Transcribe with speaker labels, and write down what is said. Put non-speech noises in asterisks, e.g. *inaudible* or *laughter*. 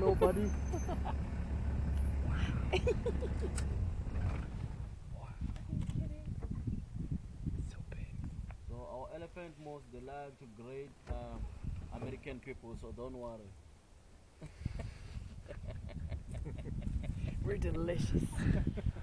Speaker 1: Hello, buddy.
Speaker 2: So
Speaker 1: our elephant most the to great um, American people, so don't worry.
Speaker 3: We're delicious. *laughs*